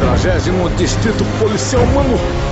50 Distrito Policial, mano.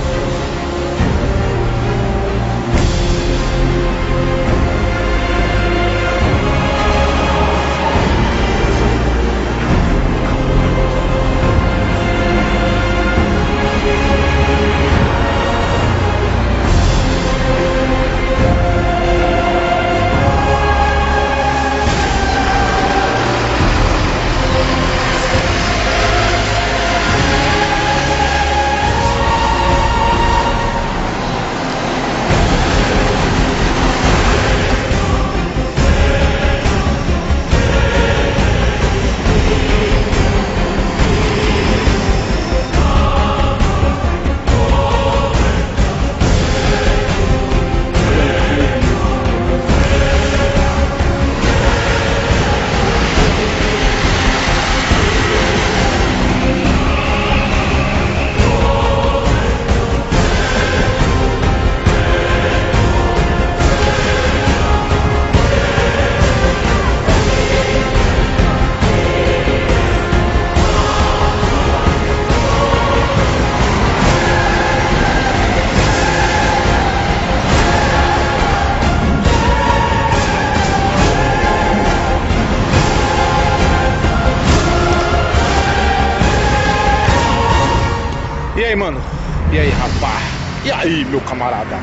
E aí, rapaz? E aí, meu camarada?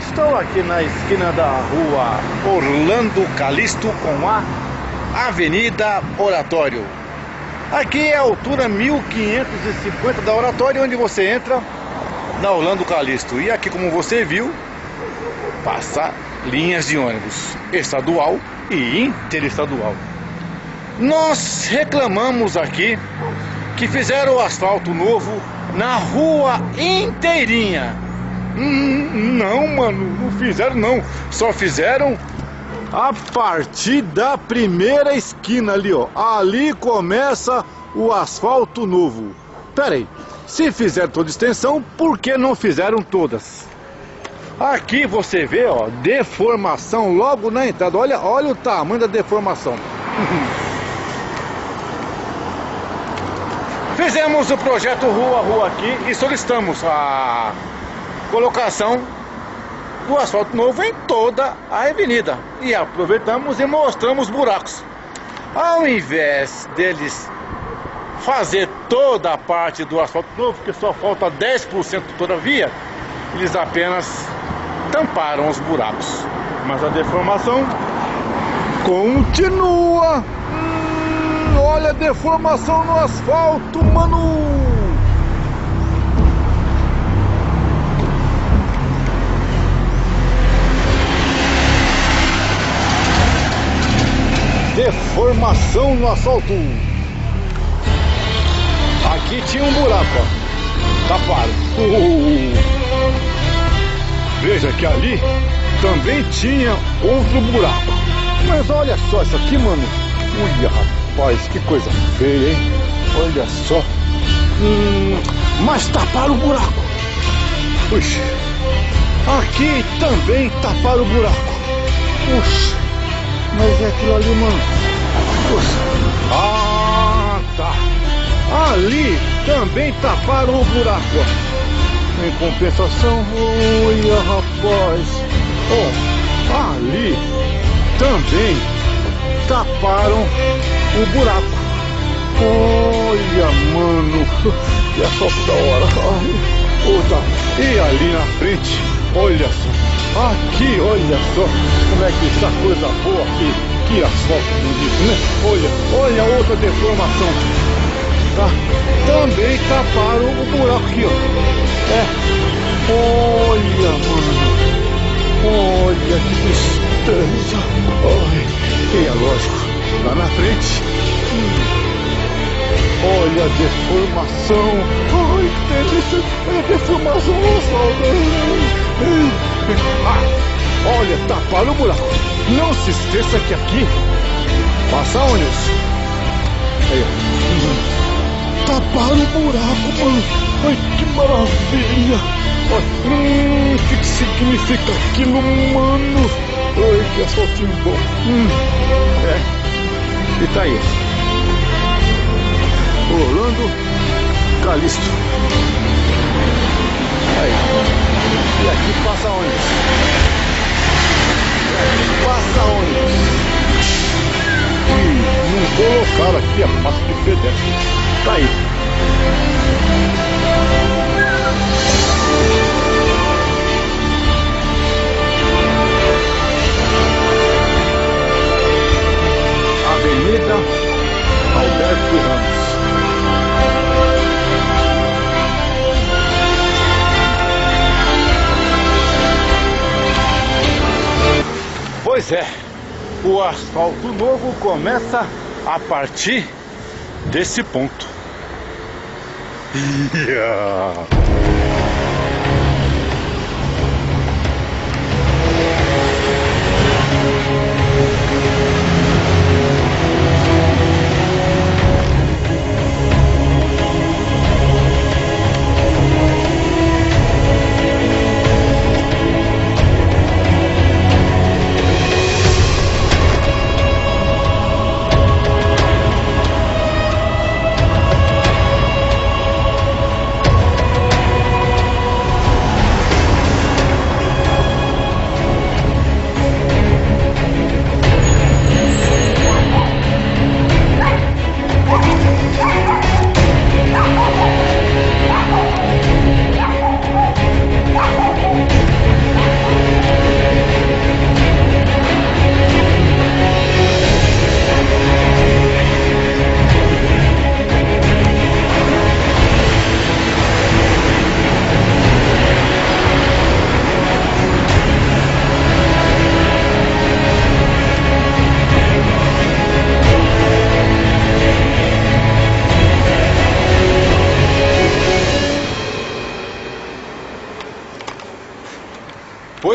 Estou aqui na esquina da rua Orlando Calixto com a Avenida Oratório. Aqui é a altura 1550 da Oratório, onde você entra na Orlando Calixto. E aqui, como você viu, passa linhas de ônibus estadual e interestadual. Nós reclamamos aqui que fizeram o asfalto novo na rua inteirinha. Não, mano, não fizeram não. Só fizeram a partir da primeira esquina ali, ó. Ali começa o asfalto novo. Pera aí, se fizeram toda extensão, por que não fizeram todas? Aqui você vê, ó, deformação logo na entrada. Olha, olha o tamanho da deformação. Fizemos o projeto Rua a Rua aqui e solicitamos a colocação do asfalto novo em toda a avenida. E aproveitamos e mostramos buracos. Ao invés deles fazer toda a parte do asfalto novo, que só falta 10% de toda a via, eles apenas tamparam os buracos. Mas a deformação continua. Olha deformação no asfalto, mano. Deformação no asfalto. Aqui tinha um buraco, ó. Taparam. Uh. Veja que ali também tinha outro buraco. Mas olha só isso aqui, mano. Olha, rapaz, que coisa feia, hein? Olha só. Hum, mas taparam o buraco. Puxa. Aqui também taparam o buraco. Puxa. Mas é aquilo ali, mano. Puxa. Ah, tá. Ali também taparam o buraco. Em compensação, olha, rapaz. Ó, ali também taparam o buraco. Olha, mano, e a foto da hora. Puta. E ali na frente, olha só. Aqui, olha só como é que está coisa boa aqui. Que asfalto bonito, né? Olha, olha outra deformação. Tá? Também taparam o buraco aqui, ó. É. Olha, mano. Olha que tristeza. Ai, e é lógico, lá na frente. hum, Olha a deformação. Ai, que delícia. É deformação. Ah, olha, taparam o buraco. Não se esqueça que aqui passa ônibus. Aí. Taparam o buraco, mano. Ai, que maravilha. Hum, o que significa aquilo, mano? Ai, que asfaltinho bom. Hum, é. E tá aí. Orlando Calixto. Aí. E aqui passa ônibus. Passa ônibus. E não colocaram aqui a pasta de pedestre. Tá aí. É, o asfalto novo começa a partir desse ponto. Yeah.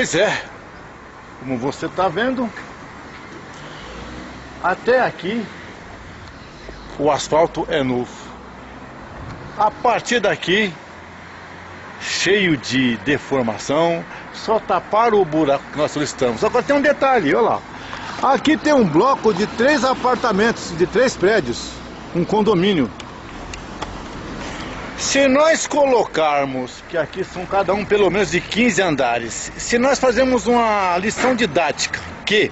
Pois é, como você está vendo, até aqui o asfalto é novo. A partir daqui, cheio de deformação, só taparam o buraco que nós solicitamos. Agora tem um detalhe, olha lá. Aqui tem um bloco de três apartamentos, de três prédios, um condomínio. Se nós colocarmos, que aqui são cada um pelo menos de 15 andares, se nós fazemos uma lição didática, que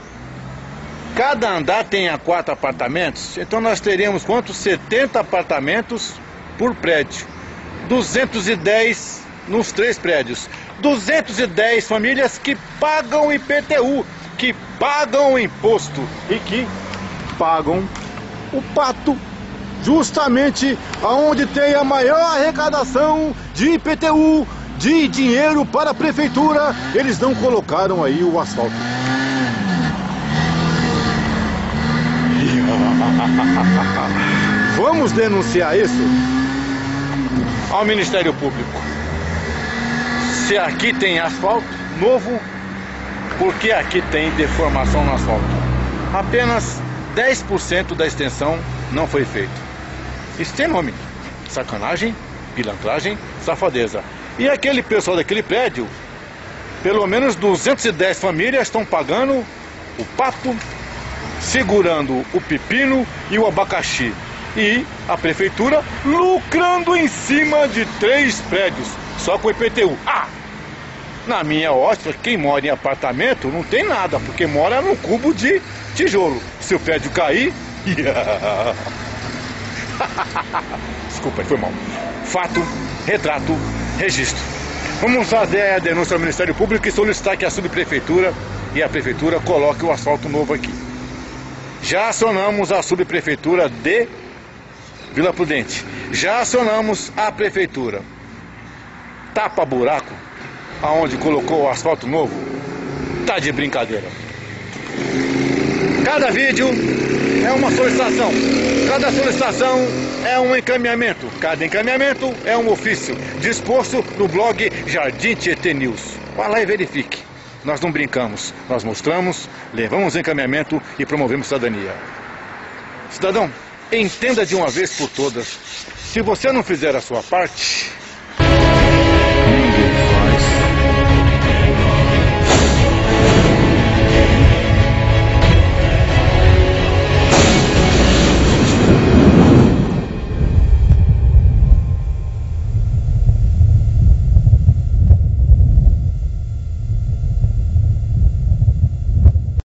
cada andar tenha quatro apartamentos, então nós teríamos quantos? 70 apartamentos por prédio. 210 nos três prédios. 210 famílias que pagam IPTU, que pagam imposto e que pagam o pato justamente aonde tem a maior arrecadação de IPTU, de dinheiro para a prefeitura, eles não colocaram aí o asfalto. Vamos denunciar isso ao Ministério Público. Se aqui tem asfalto novo, porque aqui tem deformação no asfalto? Apenas 10% da extensão não foi feito. Isso tem nome. Sacanagem, pilantragem, safadeza. E aquele pessoal daquele prédio, pelo menos 210 famílias estão pagando o pato, segurando o pepino e o abacaxi. E a prefeitura lucrando em cima de três prédios, só com IPTU. Ah! Na minha ótica, quem mora em apartamento não tem nada, porque mora no cubo de tijolo. Se o prédio cair, Desculpa, foi mal. Fato, retrato, registro. Vamos fazer a denúncia ao Ministério Público e solicitar que a subprefeitura e a prefeitura coloquem o asfalto novo aqui. Já acionamos a subprefeitura de Vila Prudente. Já acionamos a prefeitura. Tapa buraco aonde colocou o asfalto novo. Tá de brincadeira. Cada vídeo é uma solicitação. Cada solicitação é um encaminhamento. Cada encaminhamento é um ofício disposto no blog Jardim Tietê News. Vá lá e verifique. Nós não brincamos, nós mostramos, levamos encaminhamento e promovemos cidadania. Cidadão, entenda de uma vez por todas: se você não fizer a sua parte,